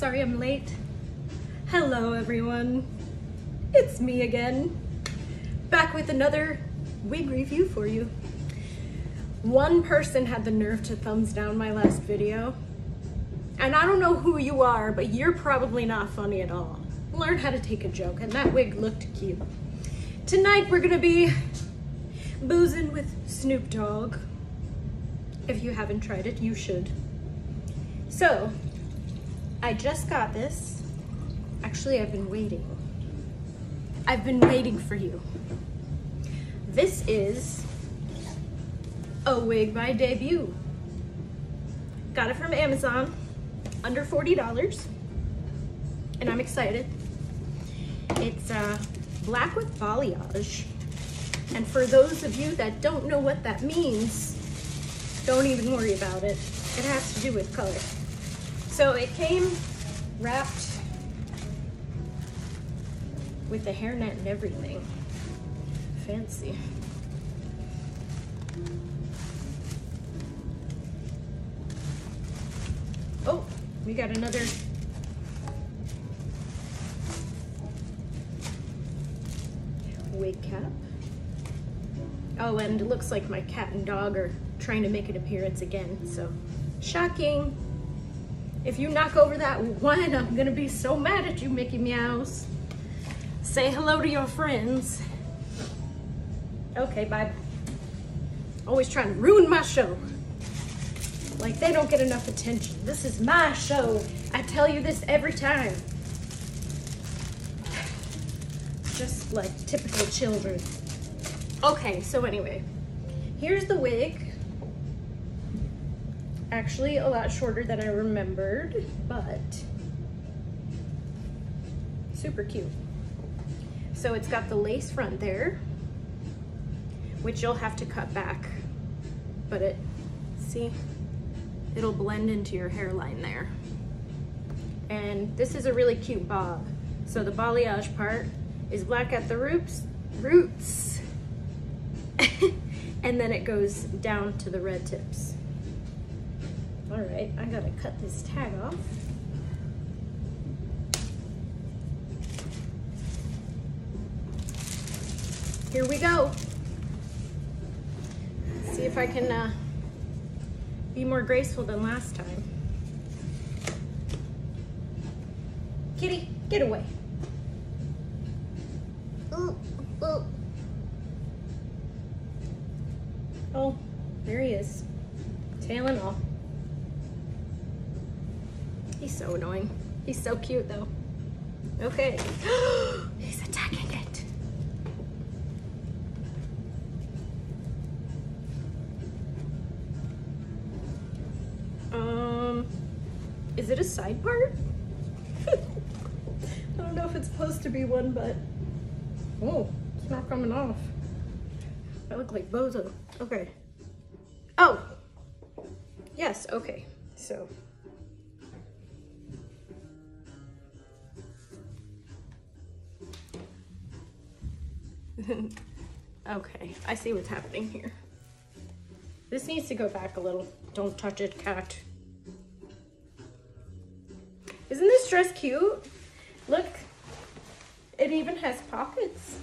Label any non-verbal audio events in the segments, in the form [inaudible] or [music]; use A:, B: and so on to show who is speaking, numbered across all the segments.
A: sorry I'm late. Hello everyone. It's me again. Back with another wig review for you. One person had the nerve to thumbs down my last video. And I don't know who you are, but you're probably not funny at all. Learn how to take a joke, and that wig looked cute. Tonight we're gonna be boozing with Snoop Dogg. If you haven't tried it, you should. So, I just got this. Actually, I've been waiting. I've been waiting for you. This is a wig by Debut. Got it from Amazon, under $40, and I'm excited. It's uh, black with balayage. And for those of you that don't know what that means, don't even worry about it. It has to do with color. So it came wrapped with the hairnet and everything. Fancy. Oh, we got another wig cap. Oh, and it looks like my cat and dog are trying to make an appearance again, so shocking. If you knock over that one, I'm gonna be so mad at you, Mickey Meows. Say hello to your friends. Okay, bye. Always trying to ruin my show. Like they don't get enough attention. This is my show. I tell you this every time. Just like typical children. Okay, so anyway, here's the wig. Actually, a lot shorter than I remembered, but super cute. So it's got the lace front there, which you'll have to cut back, but it, see, it'll blend into your hairline there. And this is a really cute bob. So the balayage part is black at the roots, roots, [laughs] and then it goes down to the red tips. All right, I gotta cut this tag off. Here we go. See if I can uh, be more graceful than last time. Kitty, get away. Ooh, ooh. Oh, there he is. Tail and all. He's so annoying. He's so cute though. Okay. [gasps] He's attacking it. Um, is it a side part? [laughs] I don't know if it's supposed to be one, but oh, it's not coming off. I look like Bozo. Okay. Oh, yes, okay, so. [laughs] okay, I see what's happening here. This needs to go back a little. Don't touch it, cat. Isn't this dress cute? Look, it even has pockets.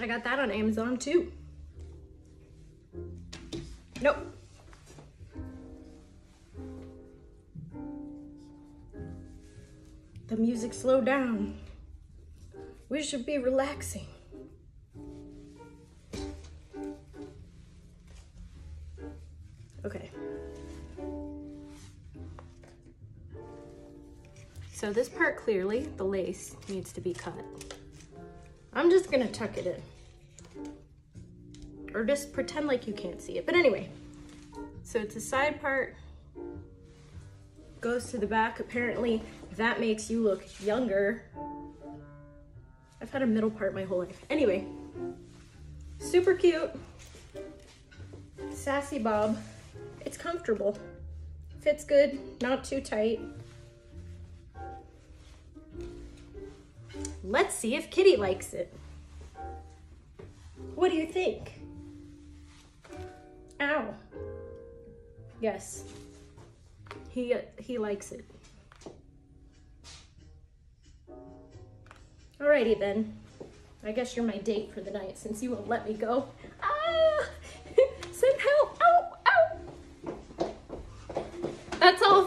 A: I got that on Amazon too. Nope. The music slowed down. We should be relaxing. Okay. So this part clearly, the lace needs to be cut. I'm just gonna tuck it in. Or just pretend like you can't see it. But anyway, so it's a side part, goes to the back. Apparently that makes you look younger. I've had a middle part my whole life. Anyway, super cute, sassy bob. It's comfortable, fits good, not too tight. Let's see if Kitty likes it. What do you think? Ow. Yes, he, he likes it. Alrighty then. I guess you're my date for the night since you won't let me go. Ah! [laughs] Send help! Ow! Ow! That's all.